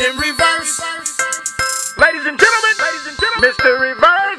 in reverse. Ladies and gentlemen, ladies and gentlemen, Mr. Reverse.